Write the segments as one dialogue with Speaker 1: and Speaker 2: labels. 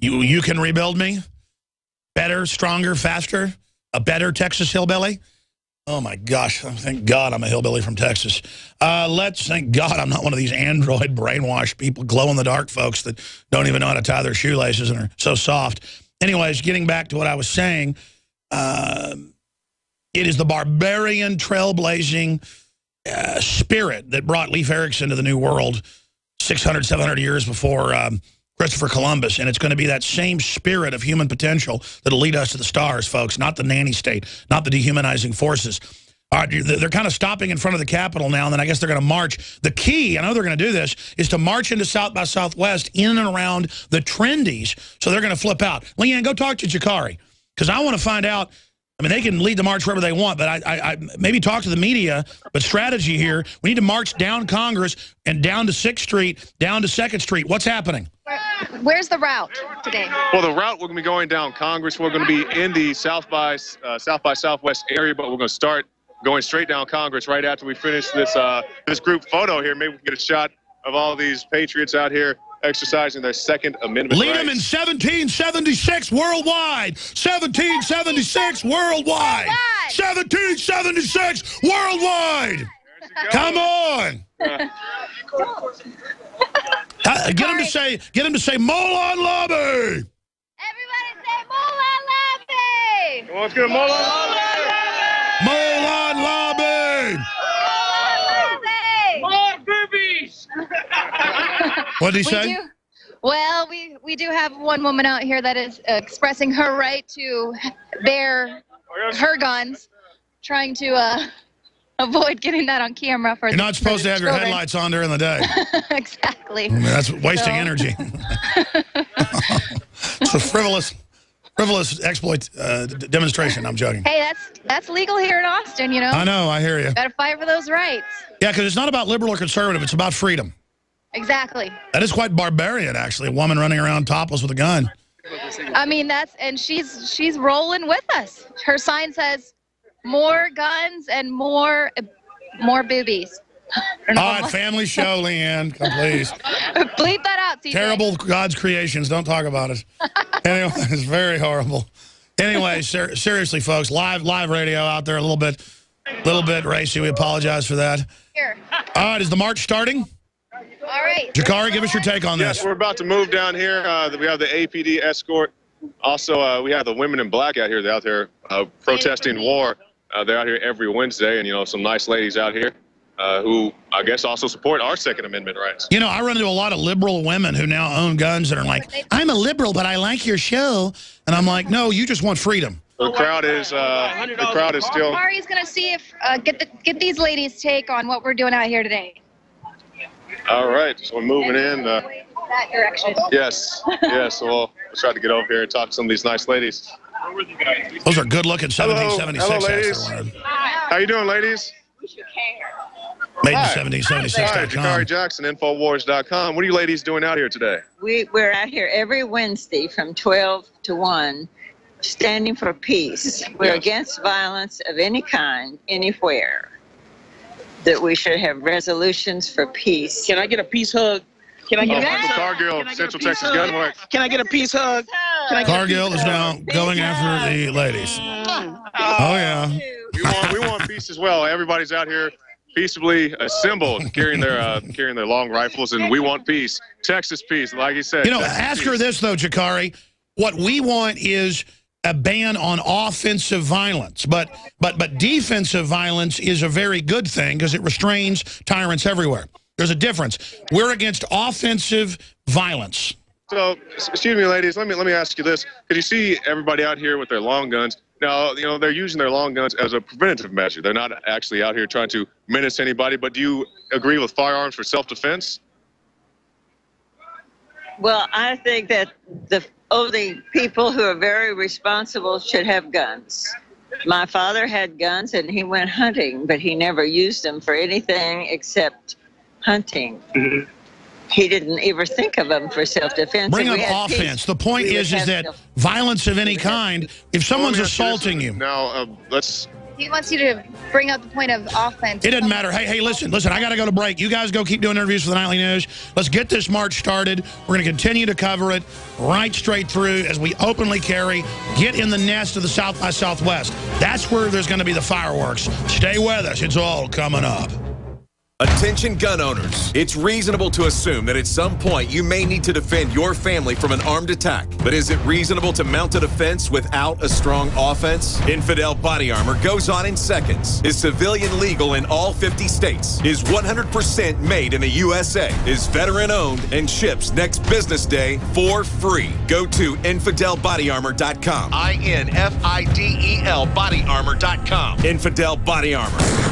Speaker 1: You, you can rebuild me? Better, stronger, faster? A better Texas hillbilly? Oh, my gosh. Thank God I'm a hillbilly from Texas. Uh, let's thank God I'm not one of these android brainwashed people, glow-in-the-dark folks that don't even know how to tie their shoelaces and are so soft. Anyways, getting back to what I was saying, uh, it is the barbarian, trailblazing uh, spirit that brought Leif Erikson to the New World 600, 700 years before um, Christopher Columbus. And it's going to be that same spirit of human potential that'll lead us to the stars, folks, not the nanny state, not the dehumanizing forces. All right, they're kind of stopping in front of the Capitol now, and then I guess they're going to march. The key, I know they're going to do this, is to march into South by Southwest in and around the trendies, so they're going to flip out. Leanne, go talk to Jakari, because I want to find out I mean, they can lead the march wherever they want, but I, I, I, maybe talk to the media. But strategy here, we need to march down Congress and down to 6th Street, down to 2nd Street. What's happening?
Speaker 2: Where's the route today?
Speaker 3: Well, the route we're going to be going down Congress. We're going to be in the South by uh, South by Southwest area, but we're going to start going straight down Congress right after we finish this uh, this group photo here. Maybe we can get a shot of all these patriots out here exercising their Second Amendment
Speaker 1: Lead
Speaker 3: rights.
Speaker 1: them in 1776 worldwide. 1776 worldwide. 1776 worldwide. Come on. Uh, get them to say, get them to say, Molon Labe.
Speaker 2: Everybody say Mola Lobby!
Speaker 3: Well, let's get a Mola Lobby.
Speaker 1: Molon Labe.
Speaker 2: Lobby!
Speaker 1: What did he
Speaker 2: We
Speaker 1: say?
Speaker 2: do, well, we, we do have one woman out here that is uh, expressing her right to bear her guns, trying to uh, avoid getting that on camera for
Speaker 1: You're not supposed to have your headlights on during the day.
Speaker 2: exactly.
Speaker 1: I mean, that's wasting
Speaker 2: So-
Speaker 1: energy. it's a frivolous, frivolous exploit uh, d- demonstration. I'm joking.
Speaker 2: Hey, that's that's legal here in Austin, you know.
Speaker 1: I know. I hear you.
Speaker 2: Got to fight for those rights.
Speaker 1: Yeah, because it's not about liberal or conservative. It's about freedom.
Speaker 2: Exactly.
Speaker 1: That is quite barbarian, actually. A woman running around topless with a gun.
Speaker 2: I mean, that's and she's she's rolling with us. Her sign says more guns and more more boobies. I don't know
Speaker 1: All
Speaker 2: if
Speaker 1: right,
Speaker 2: I'm-
Speaker 1: family show, Leanne. Come, please.
Speaker 2: Bleep that out, TJ.
Speaker 1: Terrible God's creations. Don't talk about it. Anyway, it's very horrible. Anyway, ser seriously, folks, live live radio out there a little bit, little bit racy. We apologize for that.
Speaker 2: Here.
Speaker 1: All right, is the march starting?
Speaker 2: All right.
Speaker 1: Jakari, give us your take on this.
Speaker 3: Yes,
Speaker 1: this.
Speaker 3: we're about to move down here. Uh, we have the APD escort. Also, uh, we have the women in black out here. They're out there uh, protesting war. Uh, they're out here every Wednesday, and you know some nice ladies out here uh, who I guess also support our Second Amendment rights.
Speaker 1: You know, I run into a lot of liberal women who now own guns that are like, I'm a liberal, but I like your show. And I'm like, no, you just want freedom.
Speaker 3: The crowd is uh, the crowd is still.
Speaker 2: Mari's gonna see if uh, get the get these ladies' take on what we're doing out here today.
Speaker 3: All right, so we're moving in. Uh,
Speaker 2: That direction.
Speaker 3: yes, yes. So we'll, we'll try to get over here and talk to some of these nice ladies.
Speaker 1: Those are good looking 1776.
Speaker 3: Hello,
Speaker 1: hats
Speaker 3: ladies. How you doing, ladies? We should care.
Speaker 1: Made in
Speaker 3: Hi. Hi,
Speaker 1: 1776.com.
Speaker 3: Jakari Jackson, Infowars.com. What are you ladies doing out here today?
Speaker 4: We, we're out here every Wednesday from 12 to 1, standing for peace. We're
Speaker 3: Yes.
Speaker 4: against violence of any kind, anywhere. That we should have resolutions for peace.
Speaker 5: Can I get a peace hug? Can I
Speaker 3: Oh,
Speaker 5: get a
Speaker 3: oh,
Speaker 5: peace hug?
Speaker 3: Cargill,
Speaker 5: Can I get a
Speaker 3: Central Texas
Speaker 5: hug? Can I get a peace hug? Can I
Speaker 1: Cargill is now going after the ladies. Oh, yeah.
Speaker 3: We want, we want peace as well. Everybody's out here peaceably assembled, carrying their uh, carrying their long rifles, and we want peace. Texas peace, like you said.
Speaker 1: You know,
Speaker 3: Texas
Speaker 1: ask her this, though, Jakari. What we want is a ban on offensive violence. But but but defensive violence is a very good thing because it restrains tyrants everywhere. There's a difference. We're against offensive violence.
Speaker 3: So, excuse me, ladies. Let me let me ask you this: Because you see everybody out here with their long guns. Now, you know they're using their long guns as a preventative measure. They're not actually out here trying to menace anybody. But do you agree with firearms for self-defense?
Speaker 4: Well, I think that the only people who are very responsible should have guns. My father had guns and he went hunting, but he never used them for anything except hunting.
Speaker 1: Mm-hmm.
Speaker 4: He didn't ever think of them for self-defense.
Speaker 1: Bring
Speaker 4: If
Speaker 1: up
Speaker 4: we had peace,
Speaker 1: offense. The point
Speaker 4: we
Speaker 1: is is that
Speaker 4: self-
Speaker 1: violence of any kind, if someone's
Speaker 3: Well, let me ask you this.
Speaker 1: assaulting you,
Speaker 3: Now, uh, let's
Speaker 2: He wants you to bring up the point of offense.
Speaker 1: It doesn't matter. Hey, hey, listen, listen. I got to go to break. You guys go keep doing interviews for the Nightly News. Let's get this march started. We're going to continue to cover it right straight through as we openly carry. Get in the nest of the South by Southwest. That's where there's going to be the fireworks. Stay with us. It's all coming up.
Speaker 6: Attention gun owners. It's reasonable to assume that at some point you may need to defend your family from an armed attack. But is it reasonable to mount a defense without a strong offense? Infidel Body Armor goes on in seconds. Is civilian legal in all 50 states. Is 100% made in the USA. Is veteran owned and ships next business day for free. Go to infidelbodyarmor.com. I N F I D E L bodyarmor.com. Infidel Body Armor.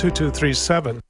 Speaker 7: 2237.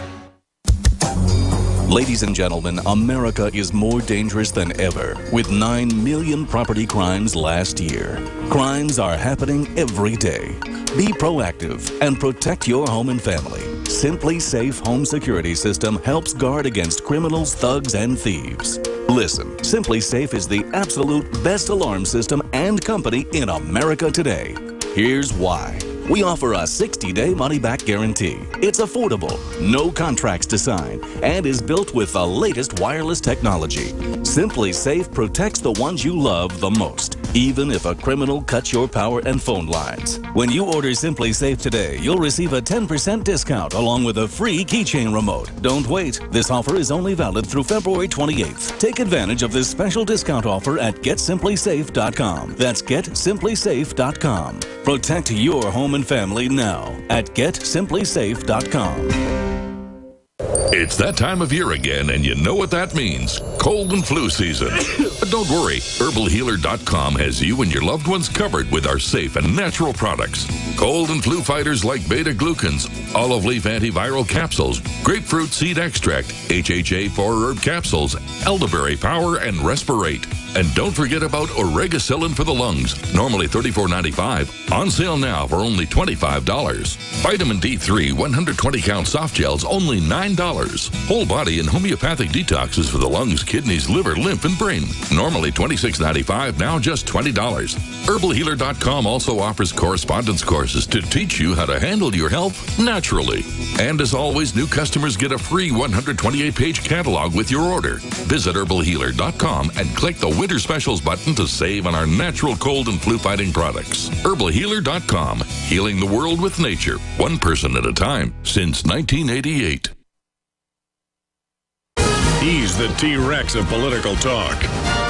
Speaker 8: Ladies and gentlemen, America is more dangerous than ever with 9 million property crimes last year. Crimes are happening every day. Be proactive and protect your home and family. SimpliSafe Home Security System helps guard against criminals, thugs, and thieves. Listen, SimpliSafe is the absolute best alarm system and company in America today. Here's why. We offer a 60 day money back guarantee. It's affordable, no contracts to sign, and is built with the latest wireless technology. SimpliSafe protects the ones you love the most, even if a criminal cuts your power and phone lines. When you order SimpliSafe today, you'll receive a 10% discount along with a free keychain remote. Don't wait. This offer is only valid through February 28th. Take advantage of this special discount offer at GetSimpliSafe.com. That's GetSimpliSafe.com. Protect your home and family now at GetSimpliSafe.com.
Speaker 9: It's that time of year again, and you know what that means cold and flu season. but don't worry, HerbalHealer.com has you and your loved ones covered with our safe and natural products. Cold and flu fighters like beta glucans, olive leaf antiviral capsules, grapefruit seed extract, HHA 4 herb capsules, elderberry power, and respirate. And don't forget about Oregacillin for the lungs, normally $34.95, on sale now for only $25. Vitamin D3 120 count soft gels, only $9. Whole body and homeopathic detoxes for the lungs, kidneys, liver, lymph, and brain, normally $26.95, now just $20. HerbalHealer.com also offers correspondence courses to teach you how to handle your health naturally. And as always, new customers get a free 128 page catalog with your order. Visit HerbalHealer.com and click the Winter Specials button to save on our natural cold and flu fighting products. HerbalHealer.com, healing the world with nature, one person at a time, since 1988.
Speaker 10: He's the T Rex of political talk.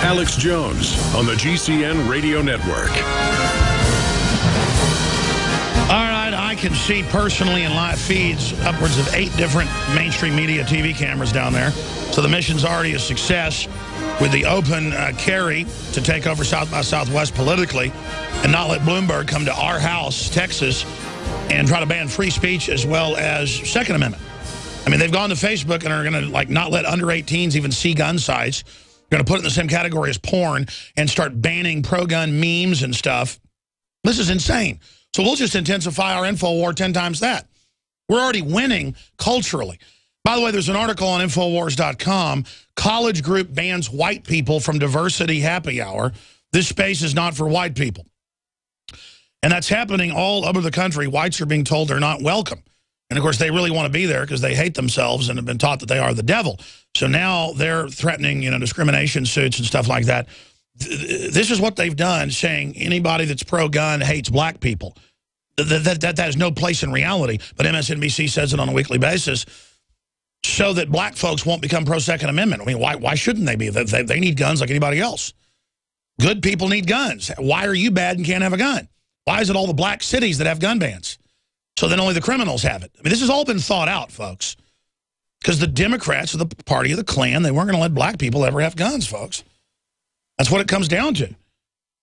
Speaker 10: Alex Jones on the GCN Radio Network.
Speaker 1: All right, I can see personally in live feeds upwards of eight different mainstream media TV cameras down there. So the mission's already a success with the open uh, carry to take over South by Southwest politically and not let Bloomberg come to our house, Texas, and try to ban free speech as well as Second Amendment. I mean, they've gone to Facebook and are going to like not let under 18s even see gun sites. They're Going to put it in the same category as porn and start banning pro-gun memes and stuff. This is insane. So we'll just intensify our info war 10 times that. We're already winning culturally. By the way, there's an article on Infowars.com. College group bans white people from diversity happy hour. This space is not for white people. And that's happening all over the country. Whites are being told they're not welcome. And of course, they really want to be there because they hate themselves and have been taught that they are the devil. So now they're threatening, you know, discrimination suits and stuff like that. This is what they've done, saying anybody that's pro-gun hates black people. That, that, that, that has no place in reality. But MSNBC says it on a weekly basis so that black folks won't become pro-Second Amendment. I mean, why, why shouldn't they be? They, they need guns like anybody else. Good people need guns. Why are you bad and can't have a gun? Why is it all the black cities that have gun bans? So then only the criminals have it. I mean, this has all been thought out, folks. Because the Democrats are the party of the Klan. They weren't going to let black people ever have guns, folks. That's what it comes down to.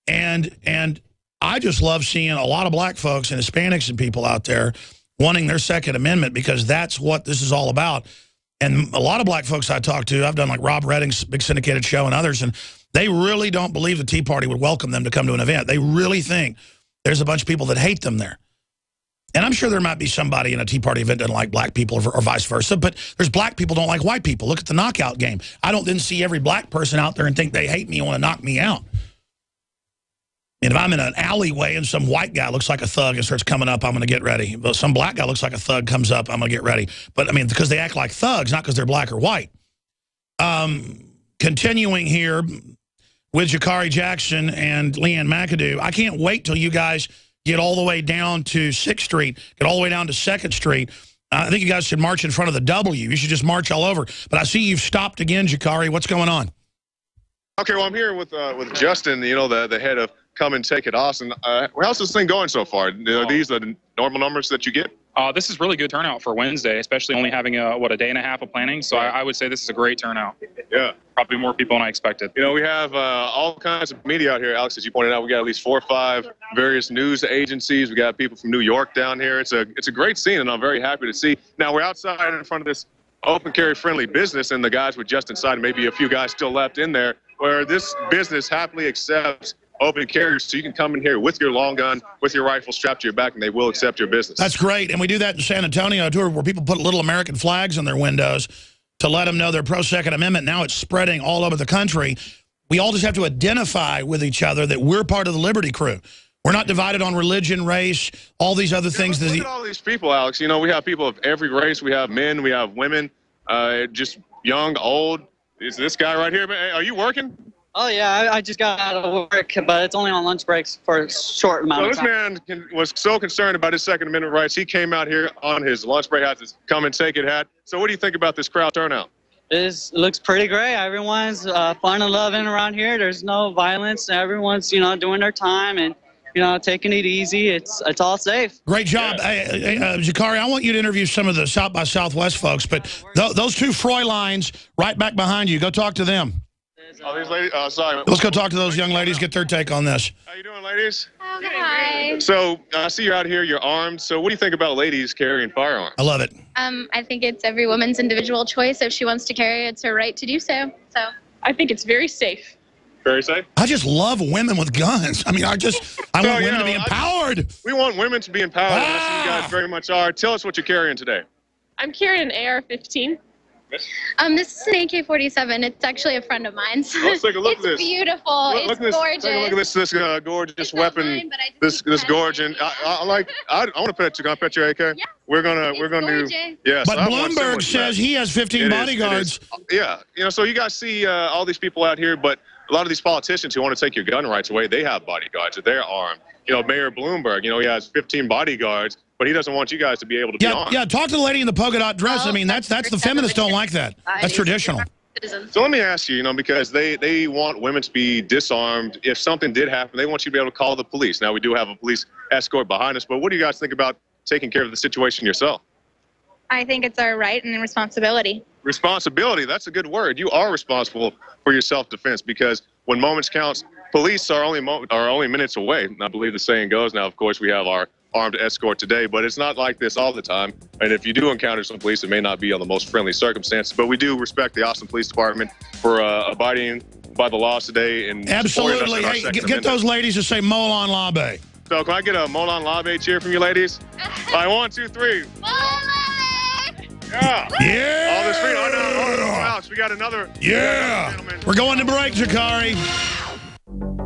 Speaker 1: And and I just love seeing a lot of black folks and Hispanics and people out there wanting their Second Amendment because that's what this is all about. And a lot of black folks I talk to, I've done like Rob Redding's big syndicated show and others, and they really don't believe the Tea Party would welcome them to come to an event. They really think there's a bunch of people that hate them there. And I'm sure there might be somebody in a Tea Party event that doesn't like black people or, or, vice versa, but there's black people don't like white people. Look at the knockout game. I don't then see every black person out there and think they hate me and want to knock me out. And if I'm in an alleyway and some white guy looks like a thug and starts coming up, I'm going to get ready. But some black guy looks like a thug comes up, I'm going to get ready. But, I mean, because they act like thugs, not because they're black or white. Um, continuing here with Jakari Jackson and Leanne McAdoo, I can't wait till you guys – get all the way down to 6th Street, get all the way down to 2nd Street. I think you guys should march in front of the W. You should just march all over. But I see you've stopped again, Jakari. What's going on?
Speaker 3: Okay, well, I'm here with uh, with Justin, you know, the, the head of Come and Take It Austin. Uh, how's this thing going so far? Are these the normal numbers that you get?
Speaker 11: Uh, this is really good turnout for Wednesday, especially only having a what a day and a half of planning. So I, I would say this is a great turnout.
Speaker 3: Yeah,
Speaker 11: probably more people than I expected.
Speaker 3: You know, we have uh, all kinds of media out here, Alex. As you pointed out, we got at least four or five various news agencies. We got people from New York down here. It's a it's a great scene, and I'm very happy to see. Now we're outside in front of this open carry friendly business, and the guys were just inside. and Maybe a few guys still left in there, where this business happily accepts open carriers so you can come in here with your long gun, with your rifle strapped to your back, and they will accept your business.
Speaker 1: That's great. And we do that in San Antonio, too, where people put little American flags on their windows to let them know they're pro-Second Amendment. Now it's spreading all over the country. We all just have to identify with each other that we're part of the Liberty Crew. We're not divided on religion, race, all these other things.
Speaker 3: Look, look at all these people, Alex. You know, we have people of every race. We have men, we have women, uh, just young, old. Is this guy right here? Are you working?
Speaker 12: Oh yeah, I, I, just got out of work, but it's only on lunch breaks for a short amount
Speaker 3: so
Speaker 12: of time.
Speaker 3: this man can, was so concerned about his Second Amendment rights, he came out here on his lunch break, had his come and take it hat. So what do you think about this crowd turnout?
Speaker 12: It's, it looks pretty great. Everyone's uh, fun and loving around here. There's no violence. Everyone's you know doing their time and you know, taking it easy. It's it's all safe.
Speaker 1: Great job. Yeah. Hey, hey, uh, Jakari, I want you to interview some of the South by Southwest folks, but th those two lines right back behind you, go talk to them.
Speaker 3: Oh, these ladies. Uh, sorry.
Speaker 1: Let's go talk to those young ladies. Get their take on this.
Speaker 3: How you doing, ladies?
Speaker 2: Oh, hi.
Speaker 3: So I see you're out here. You're armed. So what do you think about ladies carrying firearms?
Speaker 1: I love it.
Speaker 2: Um, I think it's every woman's individual choice. If she wants to carry, it's her right to do so. So
Speaker 5: I think it's very safe.
Speaker 3: Very safe.
Speaker 1: I just love women with guns. I mean, I just I so, want women know, to be empowered. I,
Speaker 3: we want women to be empowered. Ah! you guys very much are. Tell us what you're carrying today.
Speaker 5: I'm carrying an AR-15.
Speaker 2: Um, this is an AK-47. It's actually a friend of mine.
Speaker 3: Let's take a look
Speaker 2: it's
Speaker 3: at this.
Speaker 2: It's beautiful.
Speaker 3: Look,
Speaker 2: it's
Speaker 3: look
Speaker 2: gorgeous.
Speaker 3: Take a look at this, this uh, gorgeous weapon. Mine, this this gorgeous. I, I, like. I, I want to pet you. Can I pet your AK?
Speaker 2: Yeah.
Speaker 3: We're gonna
Speaker 2: it's
Speaker 3: we're gonna
Speaker 2: gorgeous.
Speaker 3: do. Yes.
Speaker 1: But Bloomberg says he has 15
Speaker 3: it
Speaker 1: bodyguards.
Speaker 3: Is, yeah. You know, so you guys see uh, all these people out here, but a lot of these politicians who want to take your gun rights away, they have bodyguards. They're armed. You know, Mayor Bloomberg. You know, he has 15 bodyguards but he doesn't want you guys to be able to
Speaker 1: yeah,
Speaker 3: be on.
Speaker 1: Yeah, talk to the lady in the polka dot dress. I mean, that's that's the feminists don't like that. That's traditional.
Speaker 3: So let me ask you, you know, because they they want women to be disarmed. If something did happen, they want you to be able to call the police. Now we do have a police escort behind us, but what do you guys think about taking care of the situation yourself?
Speaker 2: I think it's our right and responsibility.
Speaker 3: Responsibility, that's a good word. You are responsible for your self-defense because when moments count, police are only are only minutes away. I believe the saying goes. Now, of course, we have our armed escort today, but it's not like this all the time. And if you do encounter some police, it may not be on the most friendly circumstances. But we do respect the Austin Police Department for uh, abiding by the laws today and
Speaker 1: absolutely. Hey, get, get those ladies to say Molon Labe.
Speaker 3: So can I get a Molon Labe cheer from you ladies? All right, one, two, three.
Speaker 2: Molon!
Speaker 3: Yeah.
Speaker 1: Yeah.
Speaker 3: All this freedom. Oh, no. Alex, we got another.
Speaker 1: Yeah. We're going to break, Jakari.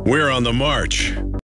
Speaker 10: We're on the march.